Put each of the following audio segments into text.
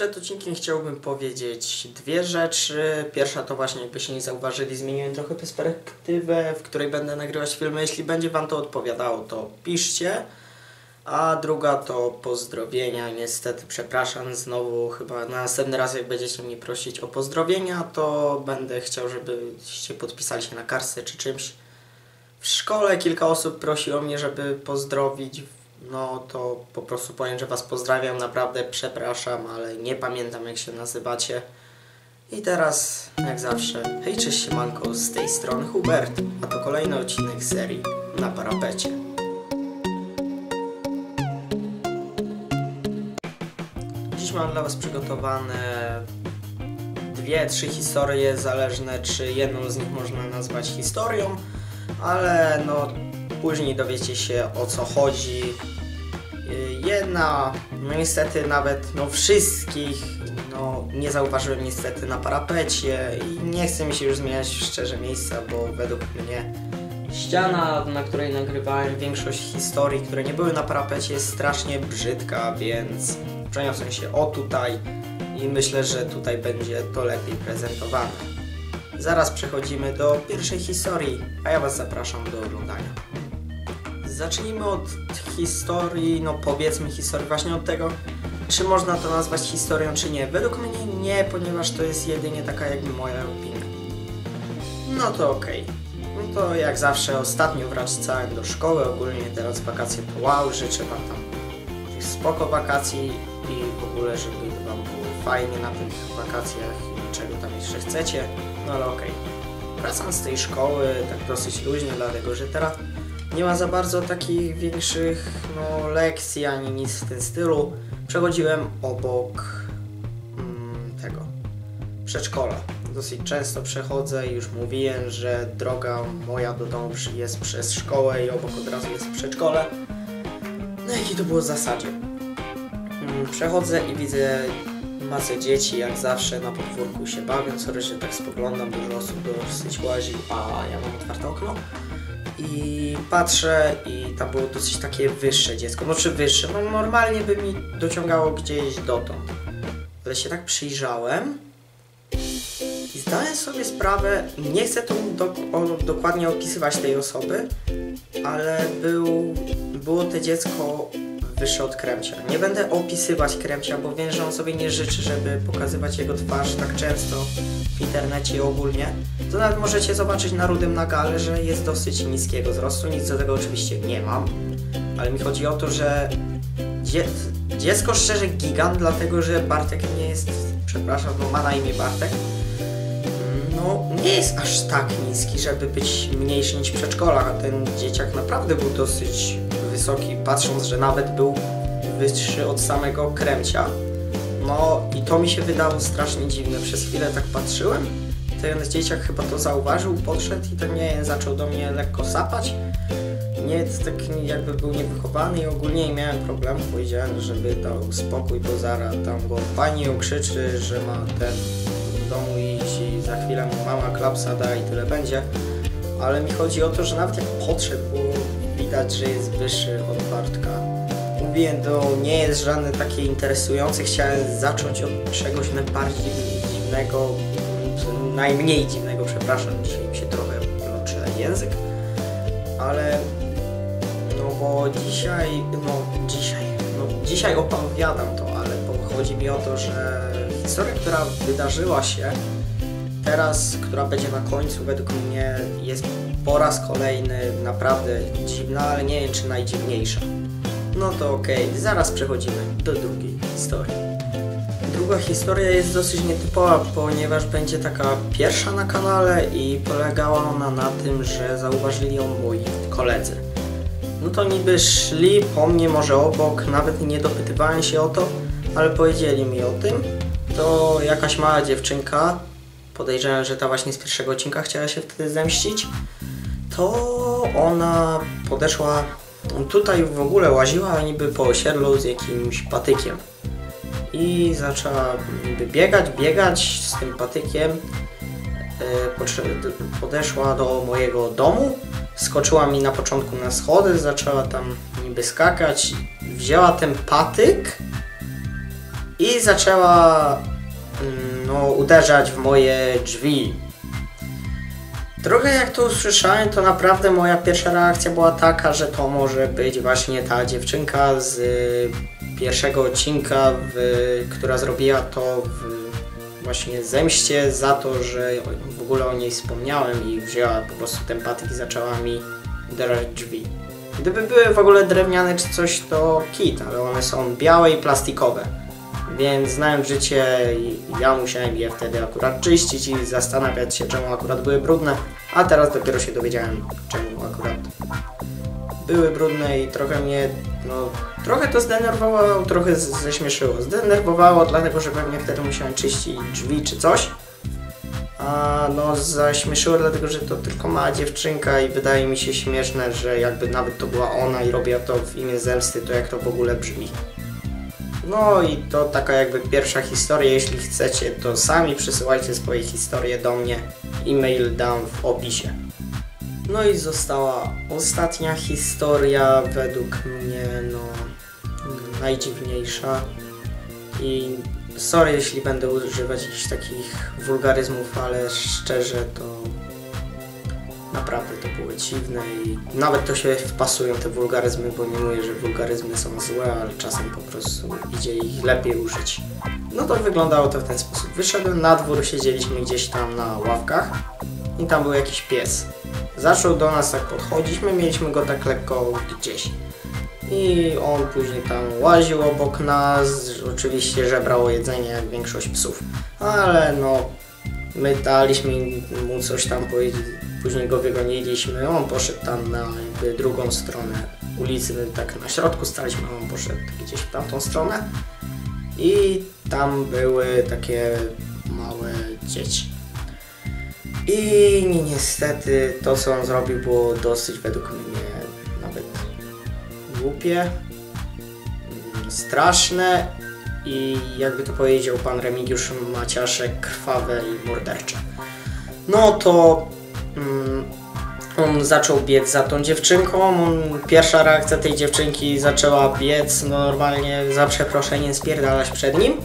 Przed odcinkiem chciałbym powiedzieć dwie rzeczy. Pierwsza to właśnie, jakbyście nie zauważyli, zmieniłem trochę perspektywę, w której będę nagrywać filmy. Jeśli będzie Wam to odpowiadało, to piszcie. A druga to pozdrowienia. Niestety, przepraszam, znowu chyba na następny raz, jak będziecie mnie prosić o pozdrowienia, to będę chciał, żebyście podpisali się na karsce czy czymś. W szkole kilka osób prosiło mnie, żeby pozdrowić. No to po prostu powiem, że Was pozdrawiam, naprawdę przepraszam, ale nie pamiętam jak się nazywacie. I teraz, jak zawsze, hej cześć siemanko, z tej strony Hubert, a to kolejny odcinek serii na parapecie. Dziś mam dla Was przygotowane dwie, trzy historie, zależne czy jedną z nich można nazwać historią, ale no później dowiecie się o co chodzi. Jedna, no niestety nawet no wszystkich no nie zauważyłem niestety na parapecie i nie chce mi się już zmieniać szczerze miejsca, bo według mnie ściana, na której nagrywałem większość historii, które nie były na parapecie jest strasznie brzydka, więc przeniosłem się o tutaj i myślę, że tutaj będzie to lepiej prezentowane. Zaraz przechodzimy do pierwszej historii, a ja Was zapraszam do oglądania. Zacznijmy od historii, no powiedzmy historii właśnie od tego, czy można to nazwać historią, czy nie. Według mnie nie, ponieważ to jest jedynie taka jakby moja opinia. No to okej. No to jak zawsze ostatnio wracałem do szkoły, ogólnie teraz wakacje to wow, życzę Wam tam tych spoko wakacji i w ogóle, żeby Wam było fajnie na tych wakacjach i czego tam jeszcze chcecie. No ale okej. Wracam z tej szkoły tak dosyć luźnie, dlatego że teraz nie ma za bardzo takich większych no, lekcji ani nic w tym stylu. Przechodziłem obok mm, tego przedszkola. Dosyć często przechodzę i już mówiłem, że droga moja do domu jest przez szkołę i obok od razu jest przedszkole. No jakie to było w zasadzie? Mm, Przechodzę i widzę masę dzieci, jak zawsze na podwórku się bawią. Sorry, że tak spoglądam, dużo osób dosyć łazi, a ja mam otwarte okno. I patrzę i tam było dosyć takie wyższe dziecko. No czy wyższe? No normalnie by mi dociągało gdzieś dotąd. Ale się tak przyjrzałem i zdałem sobie sprawę, nie chcę tu do, o, dokładnie opisywać tej osoby, ale był, było to dziecko wyższe od Kremcia. Nie będę opisywać Kremcia, bo wiem, że on sobie nie życzy, żeby pokazywać jego twarz tak często w internecie i ogólnie. To nawet możecie zobaczyć na Rudym Nagale, że jest dosyć niskiego wzrostu. Nic do tego oczywiście nie mam, ale mi chodzi o to, że dzie dziecko szczerze gigant, dlatego że Bartek nie jest, przepraszam, no ma na imię Bartek. No, nie jest aż tak niski, żeby być mniejszy niż w przedszkolach, a ten dzieciak naprawdę był dosyć wysoki, patrząc, że nawet był wyższy od samego Kremcia. No i to mi się wydało strasznie dziwne. Przez chwilę tak patrzyłem, ten dzieciak chyba to zauważył, podszedł i tak nie zaczął do mnie lekko sapać. Nie, tak jakby był niewychowany i ogólnie nie miałem problemu. Powiedziałem, żeby dał spokój, bo zaraz tam go pani okrzyczy, że ma ten w domu iść i za chwilę mu mama klapsa da i tyle będzie. Ale mi chodzi o to, że nawet jak podszedł, było widać, że jest wyższy od Bartka. Mówiłem, to nie jest żadne takie interesujące. Chciałem zacząć od czegoś najbardziej dziwnego, najmniej dziwnego, przepraszam, dzisiaj mi się trochę plącze język. Ale no bo dzisiaj, no dzisiaj, no dzisiaj opowiadam to, ale chodzi mi o to, że historia, która wydarzyła się teraz, która będzie na końcu, według mnie jest po raz kolejny naprawdę dziwna, ale nie wiem czy najdziwniejsza. No to okej, zaraz przechodzimy do drugiej historii. Druga historia jest dosyć nietypowa, ponieważ będzie taka pierwsza na kanale i polegała ona na tym, że zauważyli ją moi koledzy. No to niby szli po mnie, może obok, nawet nie dopytywałem się o to, ale powiedzieli mi o tym. To jakaś mała dziewczynka, podejrzewam, że ta właśnie z pierwszego odcinka chciała się wtedy zemścić, to ona podeszła, tutaj w ogóle łaziła niby po osiedlu z jakimś patykiem. I zaczęła biegać, biegać z tym patykiem. E, Podeszła do mojego domu, skoczyła mi na początku na schody, zaczęła tam niby skakać, wzięła ten patyk i zaczęła mm, no, uderzać w moje drzwi. Trochę jak to usłyszałem, to naprawdę moja pierwsza reakcja była taka, że to może być właśnie ta dziewczynka z y, pierwszego odcinka, w, która zrobiła to w właśnie zemście za to, że w ogóle o niej wspomniałem i wzięła po prostu ten patyk i zaczęła mi uderzać drzwi. Gdyby były w ogóle drewniane czy coś, to kit, ale one są białe i plastikowe. Więc znając życie, ja musiałem je wtedy akurat czyścić i zastanawiać się, czemu akurat były brudne, a teraz dopiero się dowiedziałem, czemu akurat były brudne i trochę mnie, no, trochę to zdenerwowało, trochę ześmieszyło. Zdenerwowało, dlatego że pewnie wtedy musiałem czyścić drzwi czy coś. A no zaśmieszyło, dlatego że to tylko mała dziewczynka i wydaje mi się śmieszne, że jakby nawet to była ona i robiła to w imię zemsty, to jak to w ogóle brzmi. No i to taka jakby pierwsza historia. Jeśli chcecie, to sami przysyłajcie swoje historie do mnie. E-mail dam w opisie. No i została ostatnia historia, według mnie no najdziwniejsza. I sorry, jeśli będę używać jakichś takich wulgaryzmów, ale szczerze to naprawdę to było dziwne i nawet to się wpasują te wulgaryzmy, bo nie mówię, że wulgaryzmy są złe, ale czasem po prostu idzie ich lepiej użyć. No to wyglądało to w ten sposób. Wyszedłem na dwór, siedzieliśmy gdzieś tam na ławkach i tam był jakiś pies. Zaczął do nas tak podchodzić, my mieliśmy go tak lekko gdzieś. I on później tam łaził obok nas, oczywiście żebrał jedzenie jak większość psów. Ale no, my daliśmy mu coś tam powiedzieć, później go wygoniliśmy, on poszedł tam na jakby drugą stronę ulicy, tak na środku staliśmy, on poszedł gdzieś w tamtą stronę i tam były takie małe dzieci. I niestety to co on zrobił było dosyć według mnie nawet głupie, mm, straszne i jakby to powiedział pan Remigiusz Maciaszek, krwawe i mordercze. No to on zaczął biec za tą dziewczynką, pierwsza reakcja tej dziewczynki zaczęła biec, no normalnie za przeproszeniem spierdalać przed nim.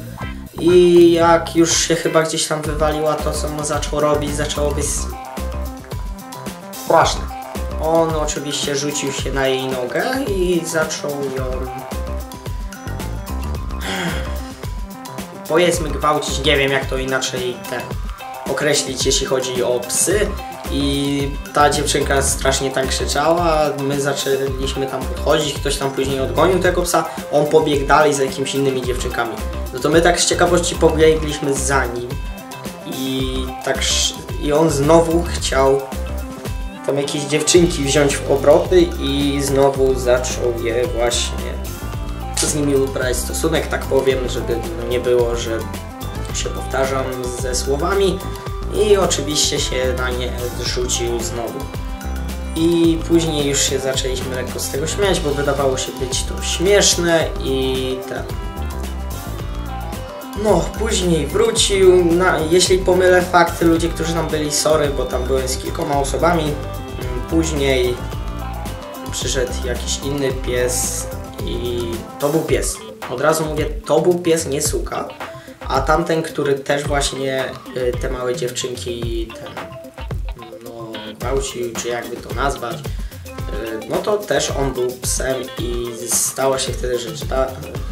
I jak już się chyba gdzieś tam wywaliła to, co on zaczął robić, zaczęło być straszne. On oczywiście rzucił się na jej nogę i zaczął ją powiedzmy gwałcić, nie wiem jak to inaczej ten określić, jeśli chodzi o psy. I ta dziewczynka strasznie tak krzyczała, my zaczęliśmy tam podchodzić, ktoś tam później odgonił tego psa, on pobiegł dalej za jakimiś innymi dziewczynkami. No to my tak z ciekawości pobiegliśmy za nim. I tak i on znowu chciał tam jakieś dziewczynki wziąć w obroty i znowu zaczął je właśnie z nimi uprawiać stosunek, tak powiem, żeby nie było, że się powtarzam ze słowami i oczywiście się na nie rzucił znowu. I później już się zaczęliśmy lekko z tego śmiać, bo wydawało się być to śmieszne i ten. No, później wrócił, na, jeśli pomylę fakty, ludzie, którzy tam byli, sorry, bo tam byłem z kilkoma osobami. Mm, później przyszedł jakiś inny pies i to był pies. Od razu mówię, to był pies, nie suka. A tamten, który też właśnie y, te małe dziewczynki ten, no, gwałcił, czy jakby to nazwać, y, no to też on był psem i stało się wtedy rzecz ta,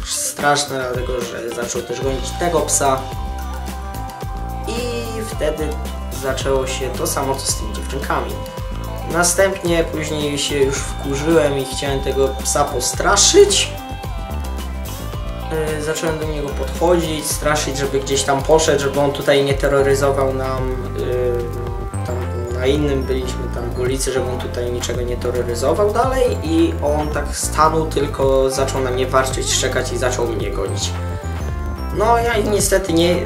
straszna, dlatego że zaczął też gonić tego psa i wtedy zaczęło się to samo co z tymi dziewczynkami. Następnie później się już wkurzyłem i chciałem tego psa postraszyć. Yy, zacząłem do niego podchodzić, straszyć, żeby gdzieś tam poszedł, żeby on tutaj nie terroryzował nam. Yy, tam na innym byliśmy tam w ulicy, żeby on tutaj niczego nie terroryzował dalej i on tak stanął, tylko zaczął na mnie warczyć, szczekać i zaczął mnie gonić. No ja niestety nie,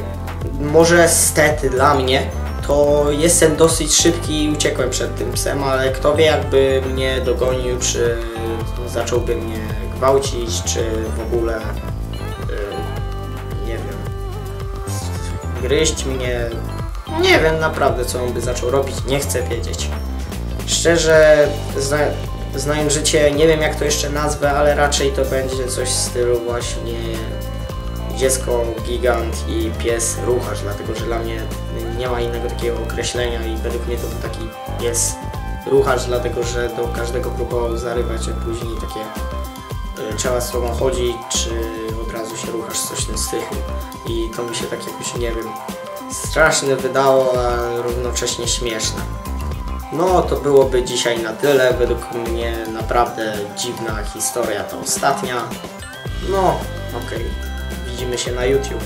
może stety dla mnie, to jestem dosyć szybki i uciekłem przed tym psem, ale kto wie jakby mnie dogonił, czy zacząłby mnie gwałcić, czy w ogóle gryźć mnie. Nie wiem naprawdę co on by zaczął robić, nie chcę wiedzieć. Szczerze zna, znając życie, nie wiem jak to jeszcze nazwę, ale raczej to będzie coś w stylu właśnie dziecko, gigant i pies ruchacz, dlatego że dla mnie nie ma innego takiego określenia i według mnie to był taki pies ruchacz, dlatego że do każdego próbował zarywać, a później takie e, trzeba z chodzić, czy się ruchasz, coś w tym stylu. I to mi się tak jakoś, nie wiem, straszne wydało, a równocześnie śmieszne. No, to byłoby dzisiaj na tyle. Według mnie naprawdę dziwna historia ta ostatnia. No, okej. Widzimy się na YouTube.